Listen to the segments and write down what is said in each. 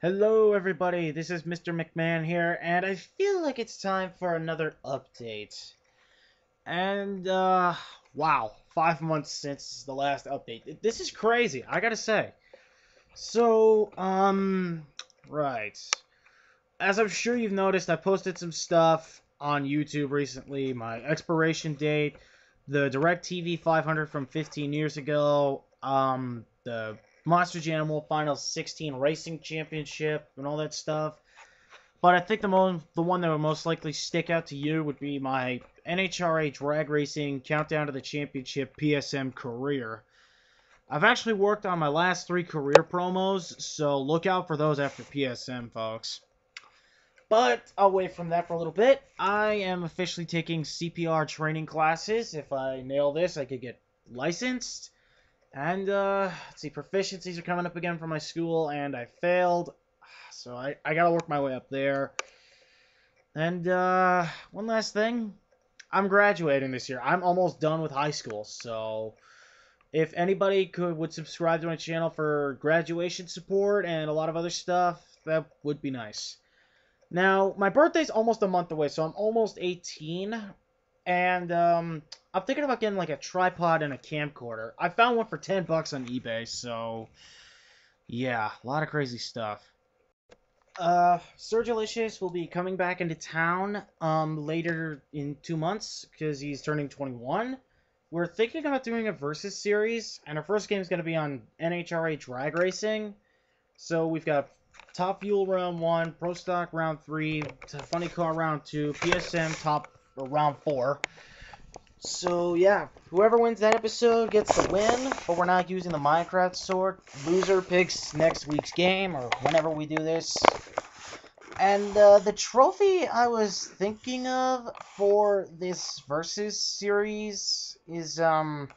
Hello, everybody. This is Mr. McMahon here, and I feel like it's time for another update. And, uh, wow, five months since the last update. This is crazy, I gotta say. So, um, right. As I'm sure you've noticed, I posted some stuff on YouTube recently. My expiration date, the DirecTV 500 from 15 years ago, um, the Monster Jam World Finals 16 Racing Championship, and all that stuff. But I think the most, the one that would most likely stick out to you would be my NHRA Drag Racing Countdown to the Championship PSM career. I've actually worked on my last three career promos, so look out for those after PSM, folks. But away from that for a little bit, I am officially taking CPR training classes. If I nail this, I could get licensed. And, uh, let's see, proficiencies are coming up again for my school, and I failed. So I, I gotta work my way up there. And, uh, one last thing. I'm graduating this year. I'm almost done with high school, so if anybody could would subscribe to my channel for graduation support and a lot of other stuff, that would be nice. Now, my birthday's almost a month away, so I'm almost 18, and um, I'm thinking about getting like a tripod and a camcorder. I found one for 10 bucks on eBay, so yeah, a lot of crazy stuff. Uh, Sergilicious will be coming back into town um, later in two months because he's turning 21. We're thinking about doing a versus series, and our first game is going to be on NHRA Drag Racing. So we've got Top Fuel round one, Pro Stock round three, Funny Car round two, PSM top round four. So yeah, whoever wins that episode gets the win, but we're not using the Minecraft sword. Loser picks next week's game or whenever we do this. And uh, the trophy I was thinking of for this versus series is um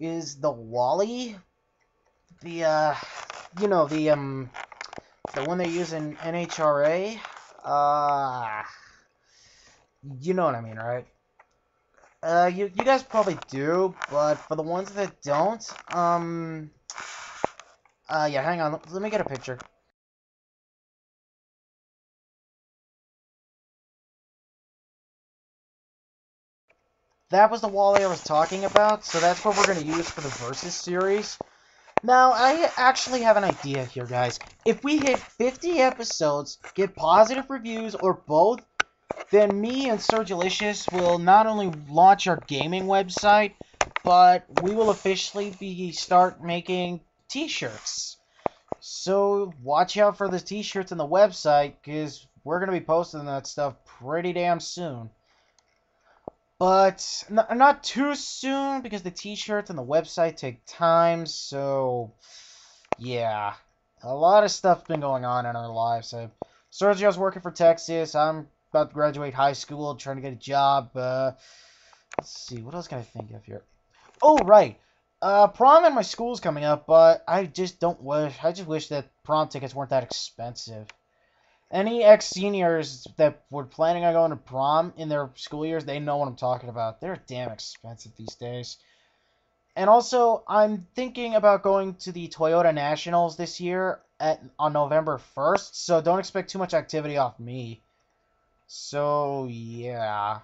is the Wally, the uh you know the um the one they use in NHRA. Uh, you know what I mean, right? Uh, you, you guys probably do, but for the ones that don't, um, uh, yeah, hang on, let, me get a picture. That was the Wally I was talking about, so that's what we're going to use for the Versus series. Now, I actually have an idea here, guys. If we hit 50 episodes, get positive reviews, or both, then me and Sergilicious will not only launch our gaming website, but we will officially be start making t-shirts. So watch out for the t-shirts on the website, because we're going to be posting that stuff pretty damn soon. But not too soon because the t-shirts and the website take time. So, yeah, a lot of stuff's been going on in our lives. So, Sergio's working for Texas. I'm about to graduate high school, trying to get a job. Uh, let's see, what else can I think of here? Oh, right. Uh, prom in my school's coming up, but I just don't wish. I just wish that prom tickets weren't that expensive any ex seniors that were planning on going to prom in their school years, they know what I'm talking about. They're damn expensive these days. And also, I'm thinking about going to the Toyota Nationals this year at on November 1st, so don't expect too much activity off me. So, yeah.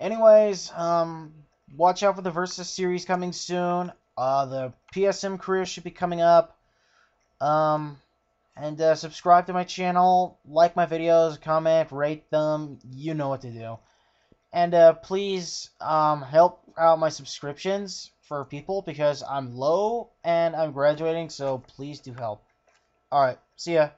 Anyways, um, watch out for the Versus series coming soon. Uh, the PSM career should be coming up. Um, and uh, subscribe to my channel, like my videos, comment, rate them. You know what to do. And uh, please um, help out my subscriptions for people because I'm low and I'm graduating, so please do help. Alright, see ya.